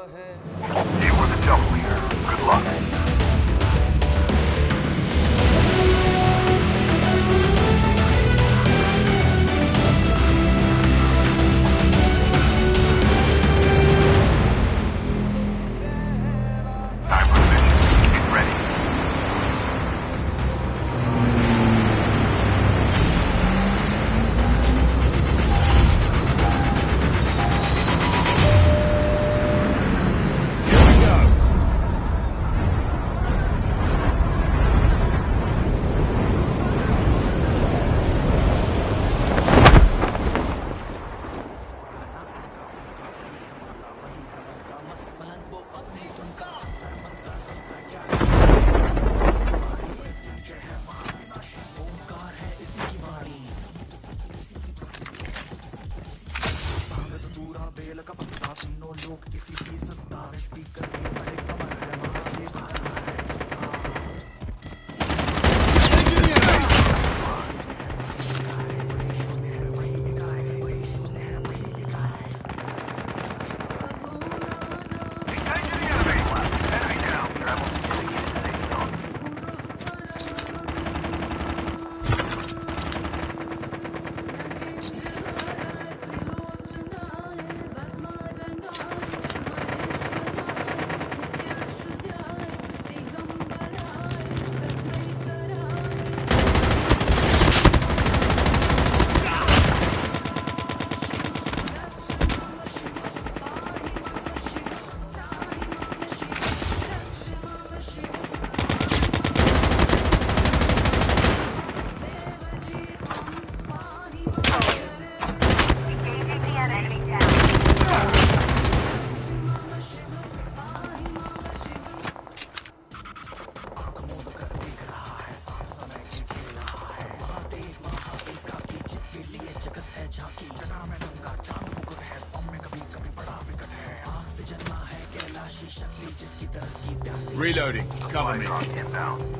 You were the jump leader. Good luck. Reloading. Cover me. Inbound.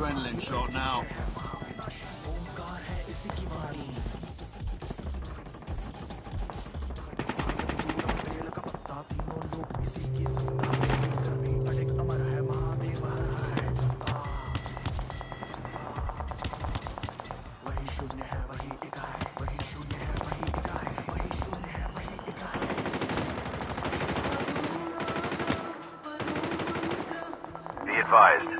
Adrenaline shot now. Advised.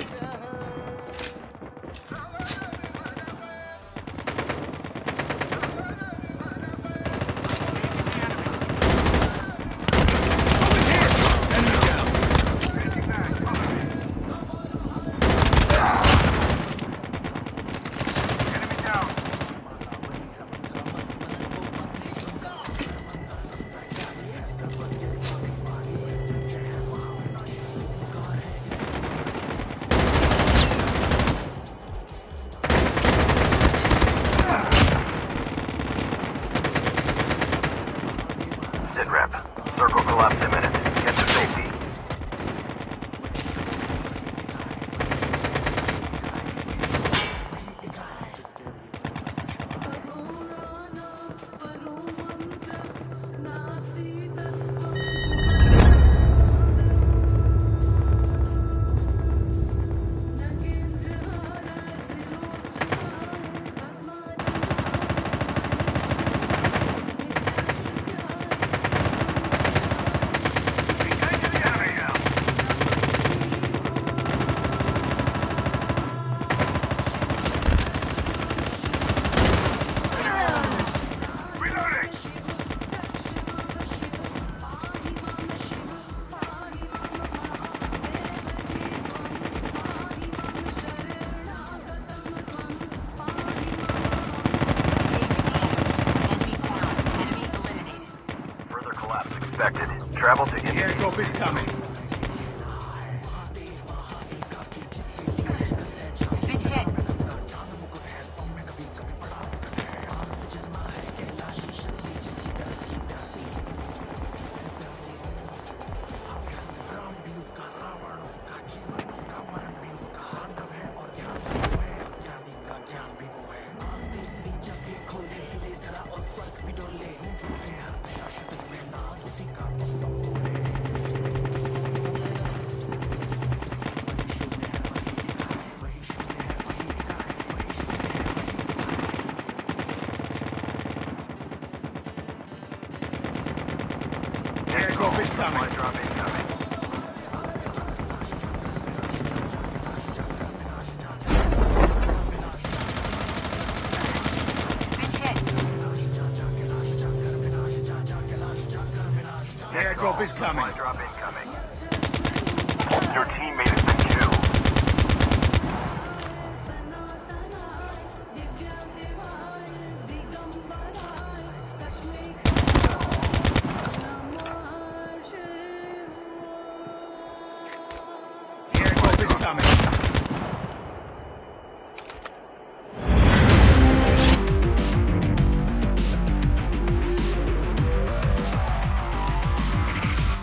Travel to The airdrop is coming. Airdrop is coming. Drop incoming. Been hit. The airdrop is coming. Drop incoming. Your teammate has ダメで